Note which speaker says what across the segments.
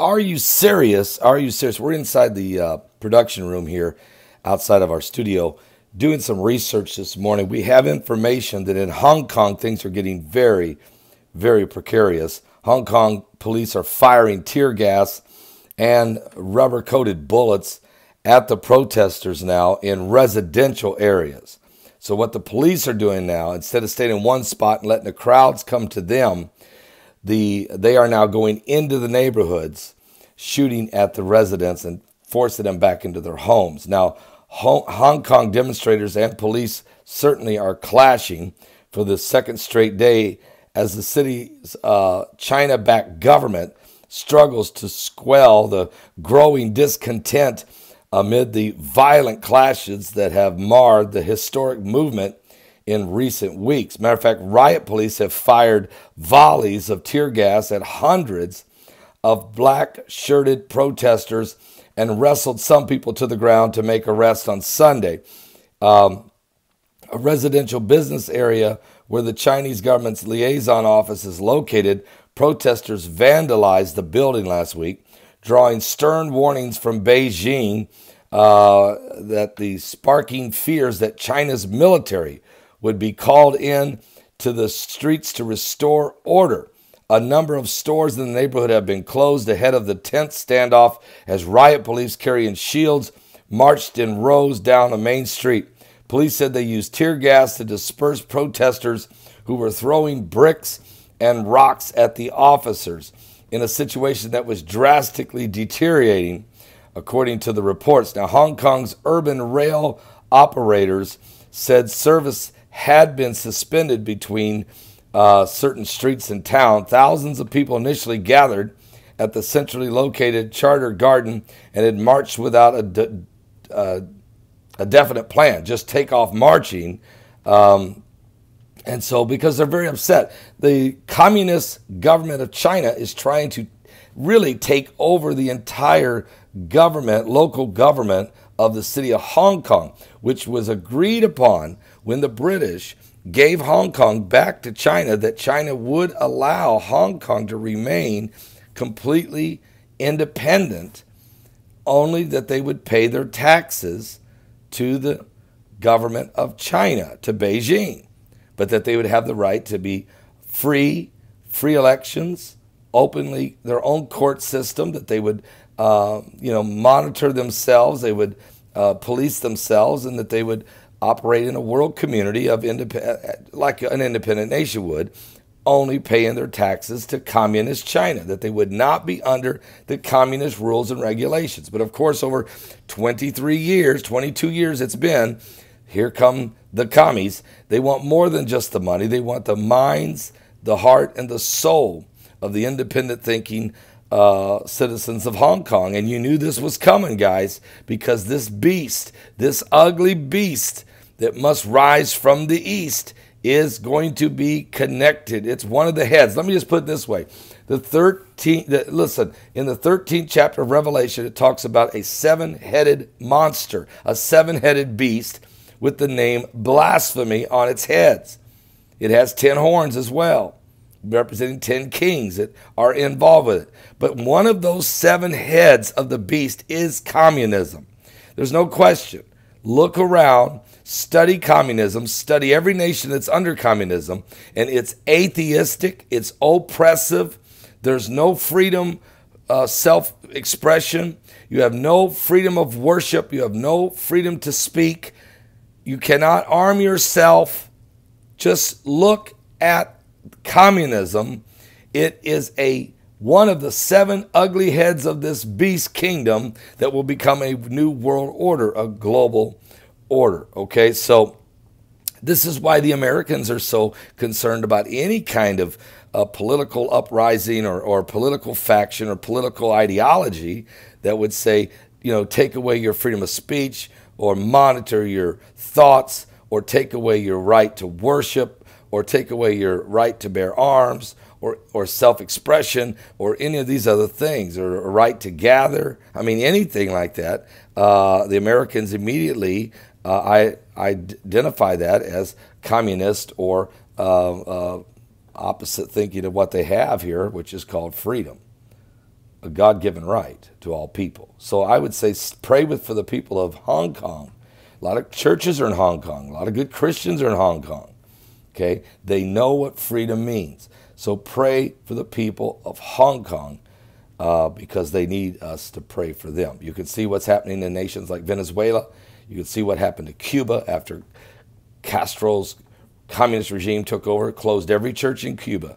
Speaker 1: Are you serious? Are you serious? We're inside the uh, production room here outside of our studio doing some research this morning. We have information that in Hong Kong things are getting very, very precarious. Hong Kong police are firing tear gas and rubber coated bullets at the protesters now in residential areas. So, what the police are doing now, instead of staying in one spot and letting the crowds come to them, the they are now going into the neighborhoods, shooting at the residents and forcing them back into their homes. Now, Hong Kong demonstrators and police certainly are clashing for the second straight day as the city's uh, China backed government struggles to quell the growing discontent amid the violent clashes that have marred the historic movement in recent weeks. Matter of fact, riot police have fired volleys of tear gas at hundreds of black shirted protesters and wrestled some people to the ground to make arrests on Sunday. Um, a residential business area where the Chinese government's liaison office is located, protesters vandalized the building last week, drawing stern warnings from Beijing uh, that the sparking fears that China's military would be called in to the streets to restore order. A number of stores in the neighborhood have been closed ahead of the tense standoff as riot police carrying shields marched in rows down a main street. Police said they used tear gas to disperse protesters who were throwing bricks and rocks at the officers in a situation that was drastically deteriorating, according to the reports. Now, Hong Kong's urban rail operators said service had been suspended between uh, certain streets in town. Thousands of people initially gathered at the centrally located Chater Garden and had marched without a, de- uh, a definite plan, just take off marching. Um, and so, because they're very upset, the communist government of China is trying to really take over the entire government, local government of the city of Hong Kong, which was agreed upon when the British gave Hong Kong back to China, that China would allow Hong Kong to remain completely independent, only that they would pay their taxes to the government of China, to Beijing, but that they would have the right to be free, free elections, openly their own court system, that they would, uh, you know, monitor themselves, they would uh, police themselves, and that they would operate in a world community of independent, like an independent nation would, only paying their taxes to communist China, that they would not be under the communist rules and regulations. But of course, over 23 years, 22 years it's been, here come the commies. They want more than just the money, they want the minds, the heart, and the soul of the independent thinking uh, citizens of Hong Kong. And you knew this was coming, guys, because this beast, this ugly beast, that must rise from the east is going to be connected. It's one of the heads. Let me just put it this way. The 13th, the, listen, in the 13th chapter of Revelation, it talks about a seven headed monster, a seven headed beast with the name blasphemy on its heads. It has 10 horns as well, representing 10 kings that are involved with it. But one of those seven heads of the beast is communism. There's no question. Look around study communism, study every nation that's under communism, and it's atheistic, it's oppressive, there's no freedom, uh, self expression, you have no freedom of worship, you have no freedom to speak, you cannot arm yourself. Just look at communism. It is a one of the seven ugly heads of this beast kingdom that will become a new world order, a global order. Okay, so this is why the Americans are so concerned about any kind of uh, political uprising or, or political faction or political ideology that would say, you know, take away your freedom of speech or monitor your thoughts or take away your right to worship or take away your right to bear arms or, or self expression or any of these other things or a right to gather. I mean, anything like that. Uh, the Americans immediately uh, I, I identify that as communist or uh, uh, opposite thinking of what they have here, which is called freedom. a God given right to all people. So I would say pray with for the people of Hong Kong. A lot of churches are in Hong Kong. A lot of good Christians are in Hong Kong. Okay? They know what freedom means. So pray for the people of Hong Kong uh, because they need us to pray for them. You can see what's happening in nations like Venezuela. You can see what happened to Cuba after Castro's communist regime took over, closed every church in Cuba,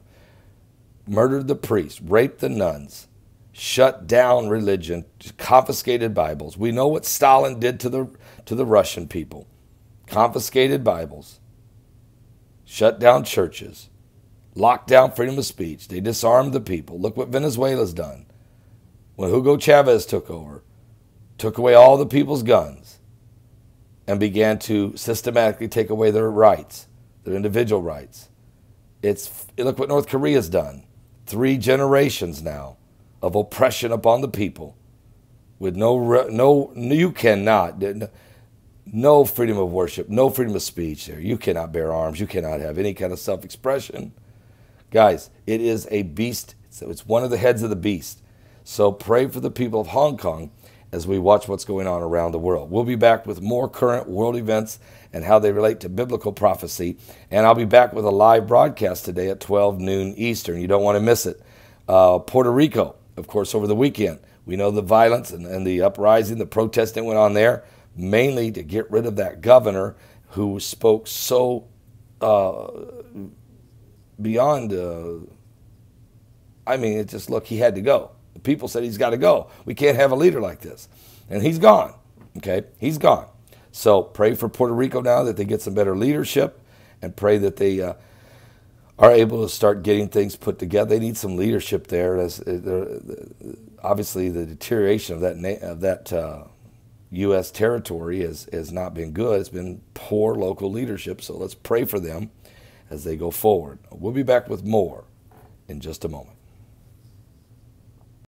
Speaker 1: murdered the priests, raped the nuns, shut down religion, confiscated Bibles. We know what Stalin did to the, to the Russian people confiscated Bibles, shut down churches, locked down freedom of speech. They disarmed the people. Look what Venezuela's done. When Hugo Chavez took over, took away all the people's guns and began to systematically take away their rights, their individual rights. It's look what North Korea's done. Three generations now of oppression upon the people with no, no, you cannot, no freedom of worship, no freedom of speech there. You cannot bear arms. You cannot have any kind of self expression. Guys, it is a beast. It's one of the heads of the beast. So pray for the people of Hong Kong as we watch what's going on around the world. We'll be back with more current world events and how they relate to biblical prophecy. And I'll be back with a live broadcast today at 12 noon Eastern. You don't want to miss it. Uh, Puerto Rico, of course, over the weekend. We know the violence and, and the uprising, the protesting went on there, mainly to get rid of that governor who spoke so uh, beyond. Uh, I mean, it just look, he had to go. The people said he's got to go. We can't have a leader like this. And he's gone. Okay? He's gone. So pray for Puerto Rico now that they get some better leadership and pray that they. Uh, are able to start getting things put together. They need some leadership there. As uh, obviously the deterioration of that of that uh, U.S. territory has has not been good. It's been poor local leadership. So let's pray for them as they go forward. We'll be back with more in just a moment.